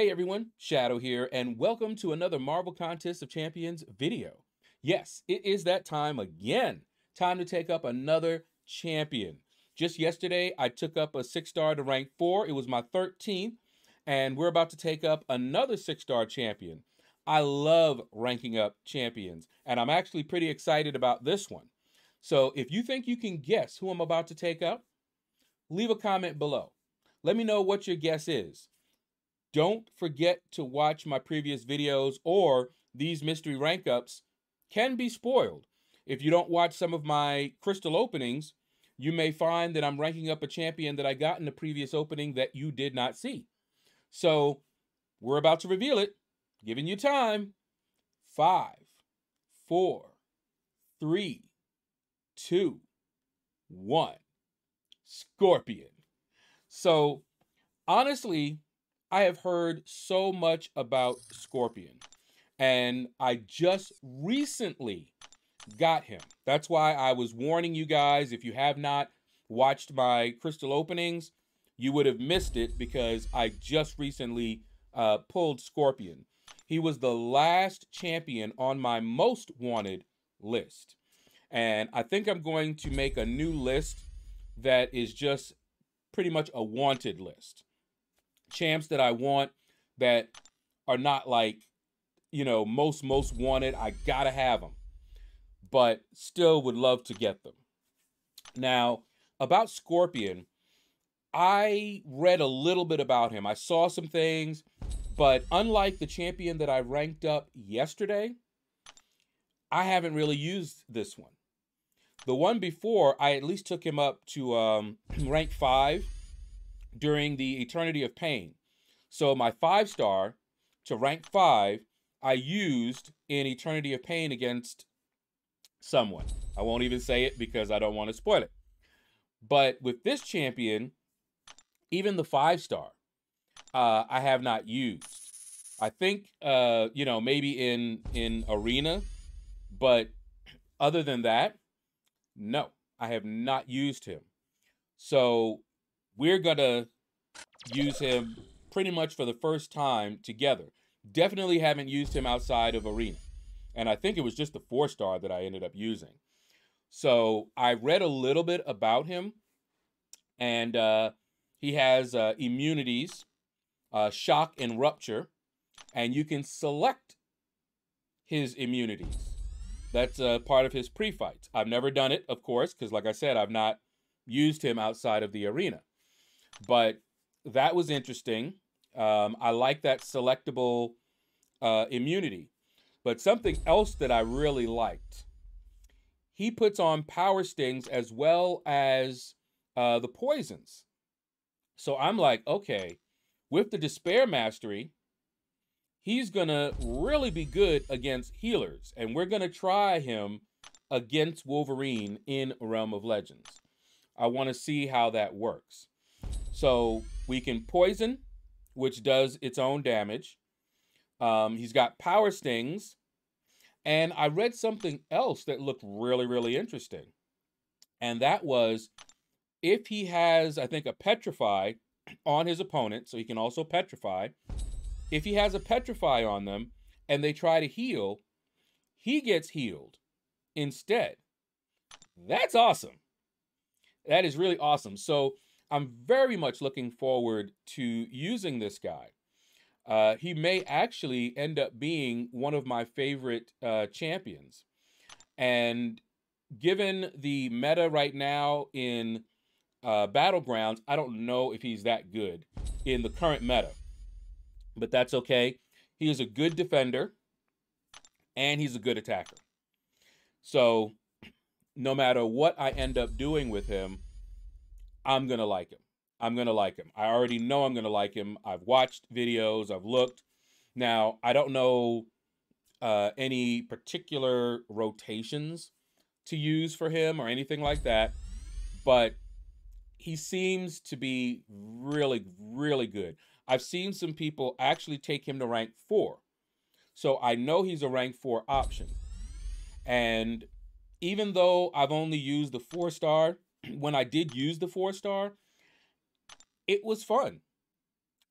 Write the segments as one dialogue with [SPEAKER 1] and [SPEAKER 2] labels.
[SPEAKER 1] Hey everyone, Shaedow here, and welcome to another Marvel Contest of Champions video. Yes, it is that time again. Time to take up another champion. Just yesterday, I took up a six star to rank four. It was my 13th, and we're about to take up another six star champion. I love ranking up champions, and I'm actually pretty excited about this one. So if you think you can guess who I'm about to take up, leave a comment below. Let me know what your guess is. Don't forget to watch my previous videos or these mystery rank ups can be spoiled. If you don't watch some of my crystal openings, you may find that I'm ranking up a champion that I got in the previous opening that you did not see. So we're about to reveal it. Giving you time. Five, four, three, two, one. Scorpion. So honestly, I have heard so much about Scorpion, and I just recently got him. That's why I was warning you guys if you have not watched my crystal openings, you would have missed it because I just recently uh, pulled Scorpion. He was the last champion on my most wanted list. And I think I'm going to make a new list that is just pretty much a wanted list champs that I want that are not like, you know, most most wanted. I gotta have them, but still would love to get them. Now about Scorpion, I read a little bit about him. I saw some things, but unlike the champion that I ranked up yesterday, I haven't really used this one. The one before, I at least took him up to um, rank five during the Eternity of Pain. So my five star to rank five, I used in Eternity of Pain against someone. I won't even say it because I don't want to spoil it. But with this champion, even the five star, uh, I have not used. I think uh, you know maybe in in arena, but other than that, no, I have not used him. So we're gonna use him pretty much for the first time together. Definitely haven't used him outside of arena. And I think it was just the four star that I ended up using. So I read a little bit about him, and uh, he has uh, immunities, uh, shock and rupture, and you can select his immunities. That's uh, part of his pre fights. I've never done it, of course, because like I said, I've not used him outside of the arena. But that was interesting. Um, I like that selectable uh, immunity. But something else that I really liked, he puts on power stings as well as uh, the poisons. So I'm like, okay, with the despair mastery, he's gonna really be good against healers, and we're gonna try him against Wolverine in Realm of Legends. I want to see how that works. So we can poison, which does its own damage. Um, he's got power stings. And I read something else that looked really, really interesting. And that was if he has, I think, a petrify on his opponent, so he can also petrify. If he has a petrify on them and they try to heal, he gets healed instead. That's awesome. That is really awesome. So I'm very much looking forward to using this guy. Uh, he may actually end up being one of my favorite uh, champions. And given the meta right now in uh, Battlegrounds, I don't know if he's that good in the current meta. But that's okay. He is a good defender and he's a good attacker. So no matter what I end up doing with him, I'm going to like him. I'm going to like him. I already know I'm going to like him. I've watched videos, I've looked. Now, I don't know uh, any particular rotations to use for him or anything like that, but he seems to be really, really good. I've seen some people actually take him to rank four. So I know he's a rank four option. And even though I've only used the four star, when I did use the four star, it was fun.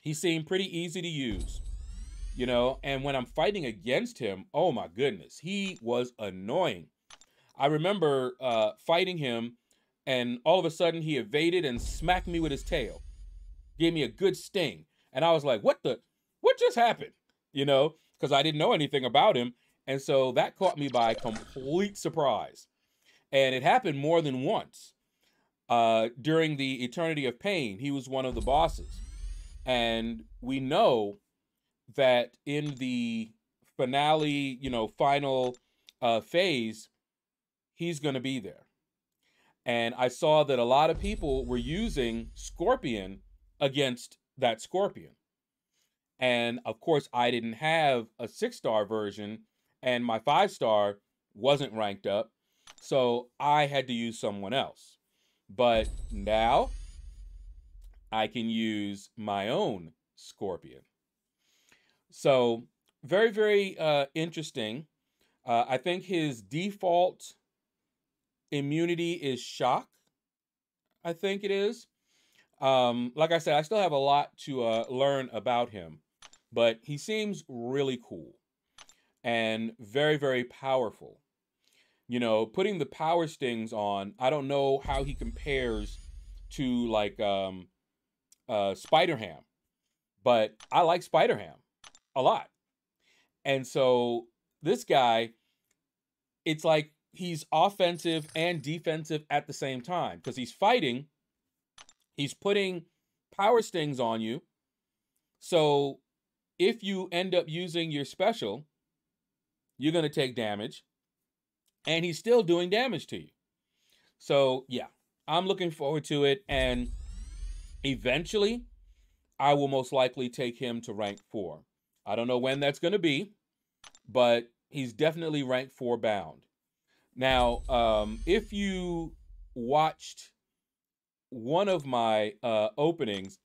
[SPEAKER 1] he seemed pretty easy to use, you know. And when I'm fighting against him, oh my goodness, he was annoying. I remember uh, fighting him, and all of a sudden he evaded and smacked me with his tail, gave me a good sting, and I was like, "What the? What just happened?" You know, because I didn't know anything about him, and so that caught me by complete surprise. And it happened more than once. Uh, during the Eternity of Pain, he was one of the bosses. And we know that in the finale, you know, final uh, phase, he's going to be there. And I saw that a lot of people were using Scorpion against that Scorpion. And of course, I didn't have a six star version, and my five star wasn't ranked up. So I had to use someone else. But now I can use my own Scorpion. So very, very uh, interesting. Uh, I think his default immunity is shock. I think it is. Um, like I said, I still have a lot to uh, learn about him, but he seems really cool and very, very powerful. You know, putting the power stings on, I don't know how he compares to like um uh Spider Ham, but I like Spider Ham a lot. And so this guy, it's like he's offensive and defensive at the same time because he's fighting, he's putting power stings on you. So if you end up using your special, you're going to take damage and he's still doing damage to you. So, yeah, I'm looking forward to it. And eventually, I will most likely take him to rank four. I don't know when that's going to be, but he's definitely rank four bound. Now, um, if you watched one of my uh, openings,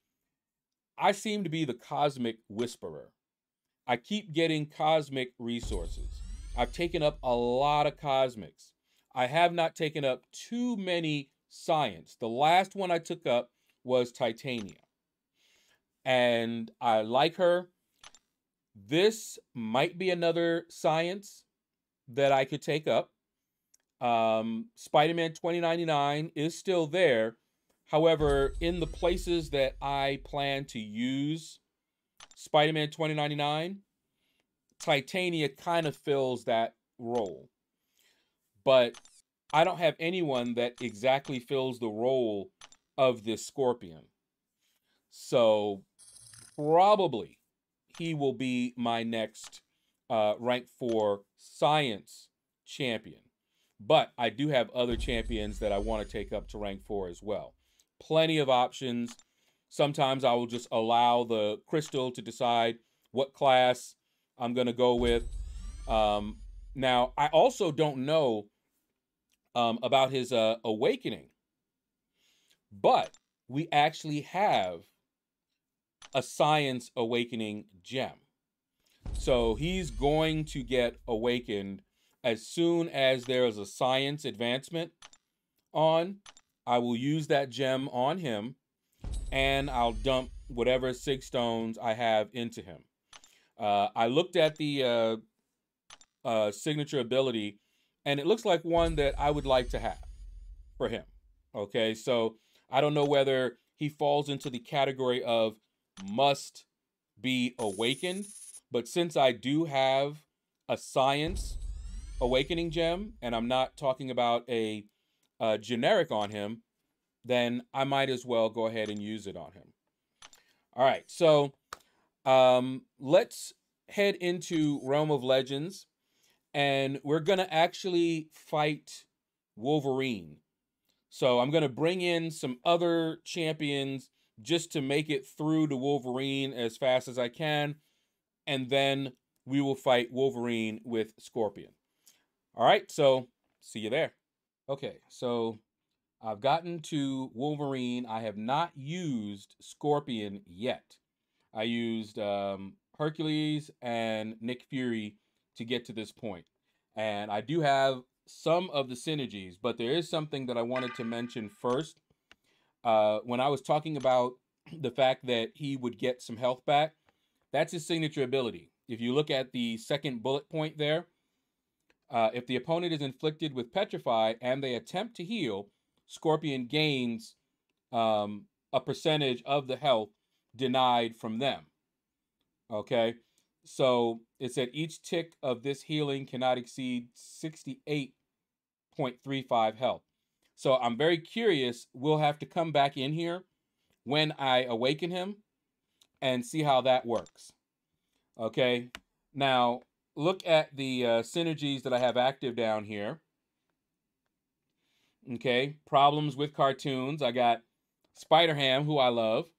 [SPEAKER 1] I seem to be the cosmic whisperer. I keep getting cosmic resources. I've taken up a lot of cosmics. I have not taken up too many science. The last one I took up was Titania. And I like her. This might be another science that I could take up. Um, Spider Man 2099 is still there. However, in the places that I plan to use Spider Man 2099, Titania kind of fills that role. But I don't have anyone that exactly fills the role of this Scorpion. So probably he will be my next uh, rank four science champion. But I do have other champions that I want to take up to rank four as well. Plenty of options. Sometimes I will just allow the crystal to decide what class I'm going to go with. Um, now, I also don't know um, about his uh, awakening, but we actually have a science awakening gem. So he's going to get awakened as soon as there is a science advancement on. I will use that gem on him and I'll dump whatever six stones I have into him. Uh, I looked at the uh, uh, signature ability, and it looks like one that I would like to have for him. Okay, so I don't know whether he falls into the category of must be awakened, but since I do have a science awakening gem, and I'm not talking about a, a generic on him, then I might as well go ahead and use it on him. All right, so um, let's head into Realm of Legends, and we're gonna actually fight Wolverine. So I'm gonna bring in some other champions just to make it through to Wolverine as fast as I can, and then we will fight Wolverine with Scorpion. All right, so see you there. Okay, so I've gotten to Wolverine. I have not used Scorpion yet. I used um, Hercules and Nick Fury to get to this point. And I do have some of the synergies, but there is something that I wanted to mention first. Uh, when I was talking about the fact that he would get some health back. That's his signature ability. If you look at the second bullet point there, uh, if the opponent is inflicted with Petrify and they attempt to heal, Scorpion gains um, a percentage of the health denied from them. Okay, so it said each tick of this healing cannot exceed 68.35 health. So I'm very curious. We'll have to come back in here when I awaken him and see how that works. Okay, now look at the uh, synergies that I have active down here. Okay, problems with cartoons. I got Spider Ham, who I love.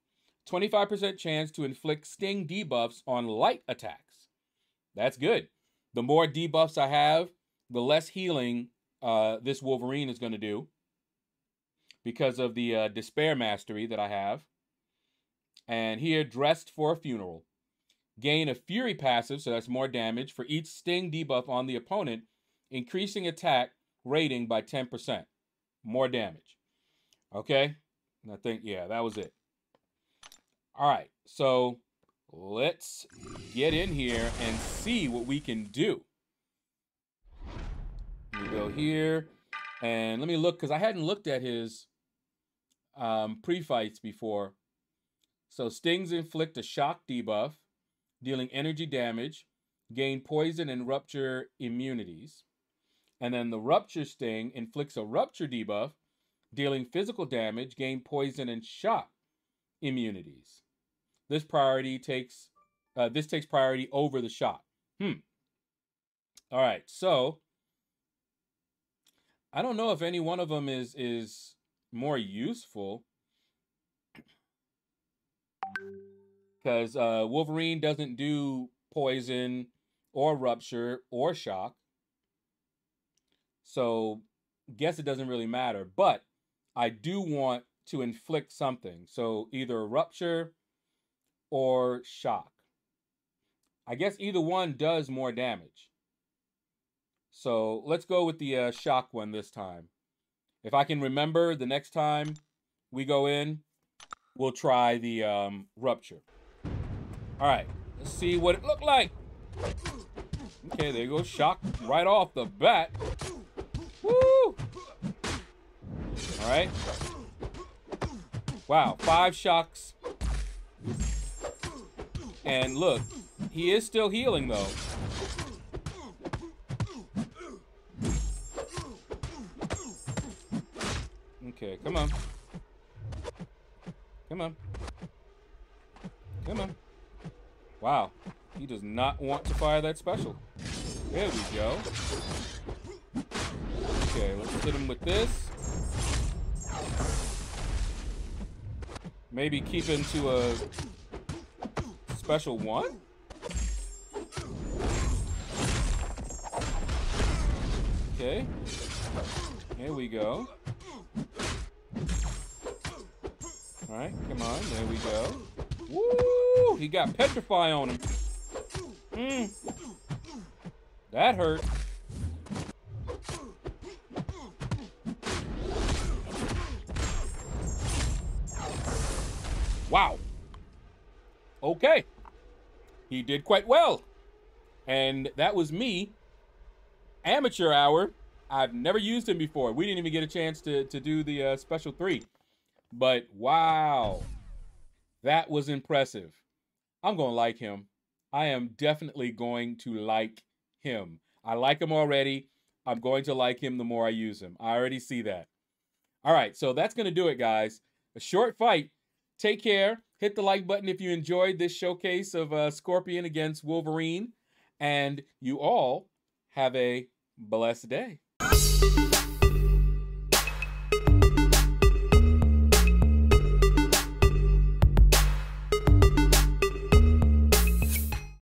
[SPEAKER 1] 25% chance to inflict sting debuffs on light attacks. That's good. The more debuffs I have, the less healing uh, this Wolverine is going to do because of the uh, despair mastery that I have. And here, dressed for a funeral. Gain a Fury passive, so that's more damage, for each Sting debuff on the opponent, increasing attack rating by 10%. More damage. Okay? And I think, yeah, that was it. All right, so let's get in here and see what we can do. Go here, and let me look, because I hadn't looked at his um, pre-fights before. So stings inflict a shock debuff dealing energy damage, gain poison and rupture immunities. And then the rupture sting inflicts a rupture debuff, dealing physical damage, gain poison and shock immunities. This priority takes uh, this takes priority over the shot. Hmm. All right, so I don't know if any one of them is is more useful because uh, Wolverine doesn't do poison or rupture or shock. So, guess it doesn't really matter. But I do want to inflict something. So, either rupture or shock. I guess either one does more damage. So, let's go with the uh, shock one this time. If I can remember the next time we go in, we'll try the um, rupture. All right, let's see what it looked like. Okay, there you go. Shock right off the bat. Woo! All right. Wow, five shocks. And look, he is still healing though. Okay, come on. Come on. Come on. Wow. He does not want to fire that special. There we go. Okay, let's hit him with this. Maybe keep him to a special one? Okay. Here we go. Alright, come on. There we go. Woo! He got petrify on him. Mm. That hurt. Wow. Okay. He did quite well. And that was me. Amateur hour. I've never used him before. We didn't even get a chance to, to do the uh, special three. But wow. That was impressive. I'm going to like him. I am definitely going to like him. I like him already. I'm going to like him the more I use him. I already see that. All right, so that's going to do it, guys. A short fight. Take care. Hit the like button if you enjoyed this showcase of uh, Scorpion against Wolverine. And you all have a blessed day.